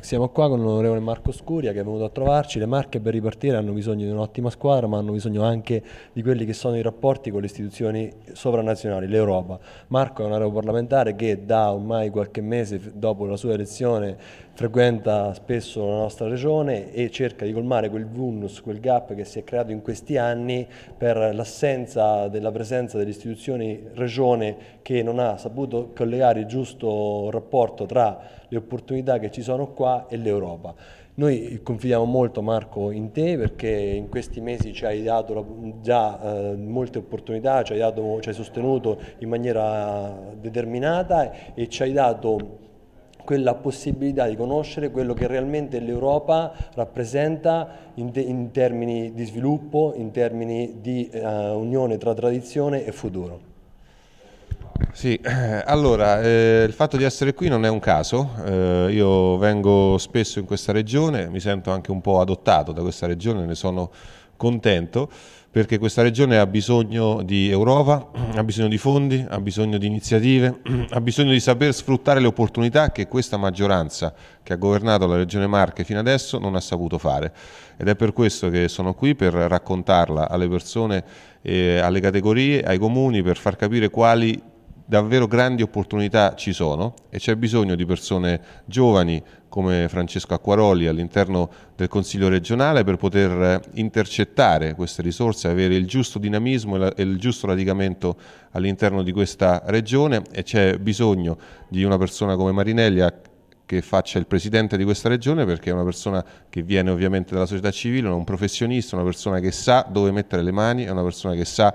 Siamo qua con l'onorevole Marco Scuria che è venuto a trovarci. Le Marche per ripartire hanno bisogno di un'ottima squadra, ma hanno bisogno anche di quelli che sono i rapporti con le istituzioni sovranazionali, l'Europa. Marco è un europarlamentare che da ormai qualche mese dopo la sua elezione frequenta spesso la nostra regione e cerca di colmare quel vulnus, quel gap che si è creato in questi anni per l'assenza della presenza delle istituzioni regione che non ha saputo collegare il giusto rapporto tra le opportunità che ci sono qua e l'Europa. Noi confidiamo molto Marco in te perché in questi mesi ci hai dato già eh, molte opportunità, ci hai, dato, ci hai sostenuto in maniera determinata e ci hai dato quella possibilità di conoscere quello che realmente l'Europa rappresenta in, in, termini di sviluppo, in termini di uh, unione tra tradizione e futuro. Sì, allora eh, il fatto di essere qui non è un caso, eh, io vengo spesso in questa regione, mi sento anche un po' adottato da questa regione, ne sono contento perché questa regione ha bisogno di Europa, ha bisogno di fondi, ha bisogno di iniziative, ha bisogno di saper sfruttare le opportunità che questa maggioranza che ha governato la regione Marche fino adesso non ha saputo fare. Ed è per questo che sono qui per raccontarla alle persone, eh, alle categorie, ai comuni, per far capire quali davvero grandi opportunità ci sono e c'è bisogno di persone giovani come Francesco Acquaroli all'interno del Consiglio regionale per poter intercettare queste risorse, avere il giusto dinamismo e il giusto radicamento all'interno di questa regione e c'è bisogno di una persona come Marinelli che faccia il presidente di questa regione perché è una persona che viene ovviamente dalla società civile, un professionista, una persona che sa dove mettere le mani, è una persona che sa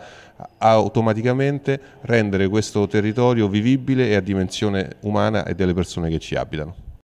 automaticamente rendere questo territorio vivibile e a dimensione umana e delle persone che ci abitano.